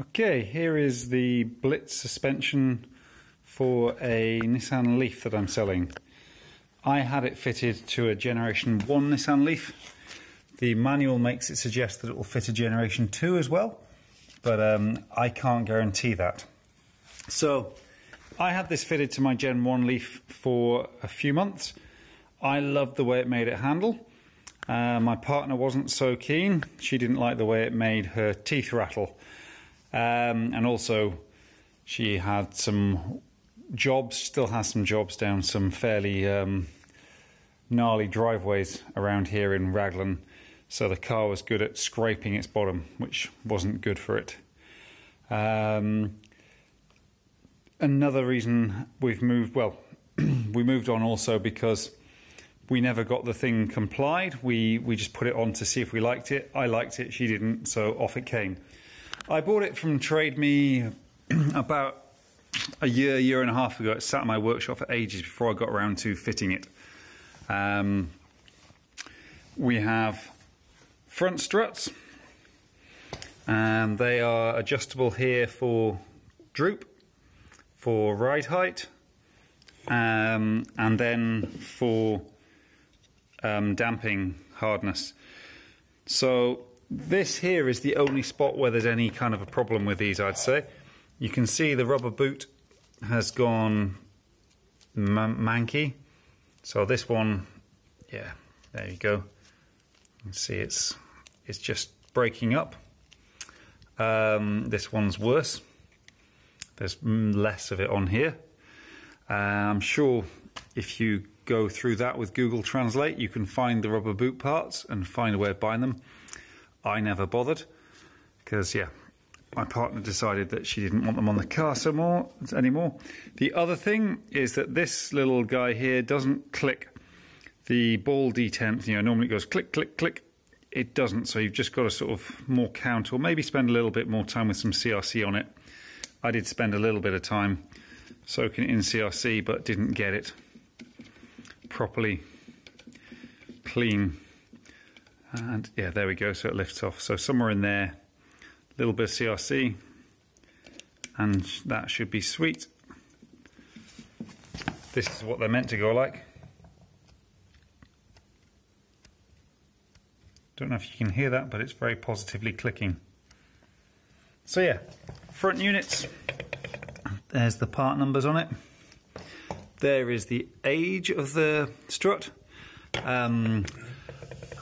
Okay, here is the Blitz suspension for a Nissan Leaf that I'm selling. I had it fitted to a Generation 1 Nissan Leaf. The manual makes it suggest that it will fit a Generation 2 as well, but um, I can't guarantee that. So, I had this fitted to my Gen 1 Leaf for a few months. I loved the way it made it handle. Uh, my partner wasn't so keen. She didn't like the way it made her teeth rattle. Um, and also, she had some jobs, still has some jobs down some fairly um, gnarly driveways around here in Raglan. So the car was good at scraping its bottom, which wasn't good for it. Um, another reason we've moved, well, we moved on also because we never got the thing complied. We we just put it on to see if we liked it. I liked it, she didn't, so off it came. I bought it from Trade Me about a year, year and a half ago. It sat in my workshop for ages before I got around to fitting it. Um, we have front struts, and they are adjustable here for droop, for ride height, um, and then for um, damping hardness. So this here is the only spot where there's any kind of a problem with these, I'd say. You can see the rubber boot has gone manky. So this one, yeah, there you go. You can see it's it's just breaking up. Um, this one's worse. There's less of it on here. Uh, I'm sure if you go through that with Google Translate, you can find the rubber boot parts and find a way of buying them. I never bothered because, yeah, my partner decided that she didn't want them on the car so more anymore. The other thing is that this little guy here doesn't click the ball detent. You know, normally it goes click, click, click. It doesn't, so you've just got to sort of more count or maybe spend a little bit more time with some CRC on it. I did spend a little bit of time soaking it in CRC, but didn't get it properly clean. And yeah, there we go, so it lifts off. So somewhere in there, a little bit of CRC, and that should be sweet. This is what they're meant to go like. Don't know if you can hear that, but it's very positively clicking. So yeah, front units. There's the part numbers on it. There is the age of the strut. Um,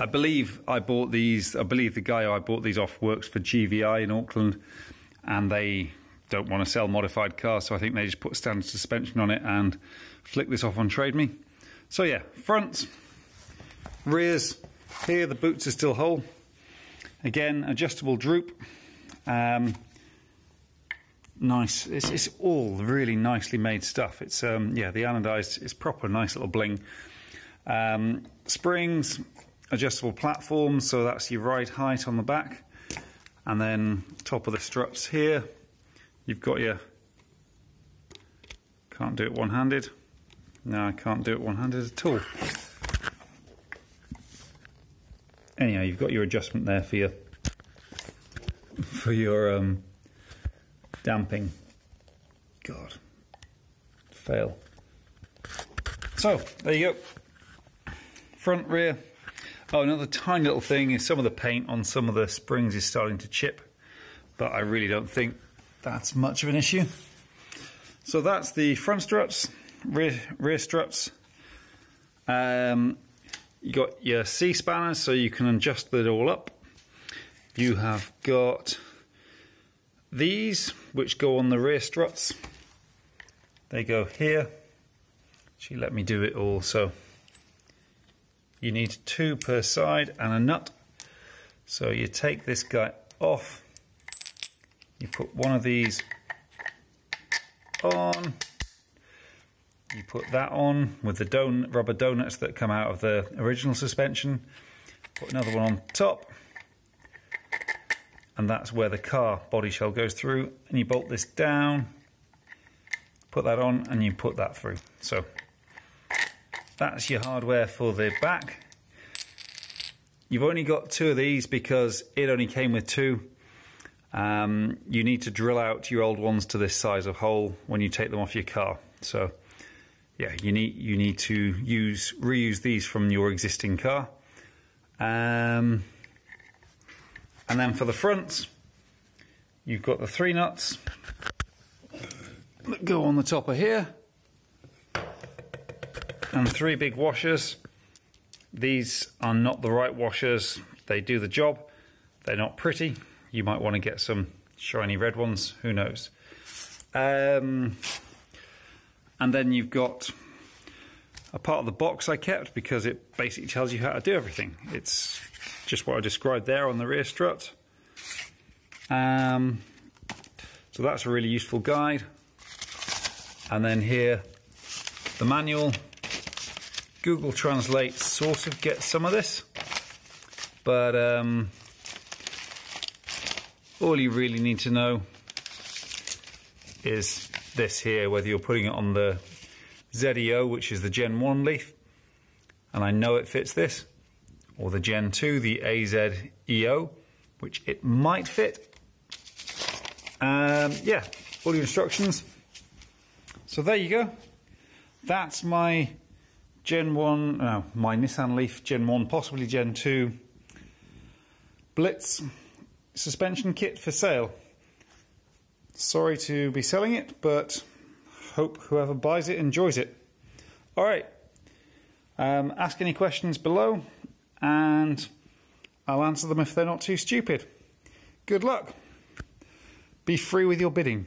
I believe I bought these. I believe the guy I bought these off works for GVI in Auckland, and they don't want to sell modified cars, so I think they just put standard suspension on it and flick this off on Trade Me. So yeah, fronts, rears. Here the boots are still whole. Again, adjustable droop. Um, nice. It's, it's, all really nicely made stuff. It's um, yeah, the anodized It's proper nice little bling. Um, springs, adjustable platforms, so that's your ride height on the back. And then top of the struts here, you've got your, can't do it one-handed. No, I can't do it one-handed at all. Anyhow, you've got your adjustment there for your, for your um, damping. God, fail. So, there you go. Front, rear, Oh, another tiny little thing is some of the paint on some of the springs is starting to chip, but I really don't think that's much of an issue. So that's the front struts, rear, rear struts. Um, you got your C spanners so you can adjust it all up. You have got these which go on the rear struts. They go here. She let me do it all so you need two per side and a nut. So you take this guy off, you put one of these on, you put that on with the don rubber donuts that come out of the original suspension, put another one on top, and that's where the car body shell goes through, and you bolt this down, put that on, and you put that through. So that's your hardware for the back. You've only got two of these because it only came with two. um, you need to drill out your old ones to this size of hole when you take them off your car. So, yeah, you need you need to use reuse these from your existing car. Um, and then for the front, you've got the three nuts that go on the top of here, and three big washers. These are not the right washers. They do the job. They're not pretty. You might want to get some shiny red ones. Who knows? Um, and then you've got a part of the box I kept because it basically tells you how to do everything. It's just what I described there on the rear strut. Um, so that's a really useful guide. And then here, the manual. Google Translate sort of gets some of this, but um, all you really need to know is this here, whether you're putting it on the ZEO, which is the Gen 1 leaf, and I know it fits this, or the Gen 2, the AZEO, which it might fit. Um, yeah, all your instructions. So there you go. That's my Gen 1, no, my Nissan Leaf Gen 1, possibly Gen 2 Blitz suspension kit for sale. Sorry to be selling it, but hope whoever buys it enjoys it. All right. Um, ask any questions below, and I'll answer them if they're not too stupid. Good luck. Be free with your bidding.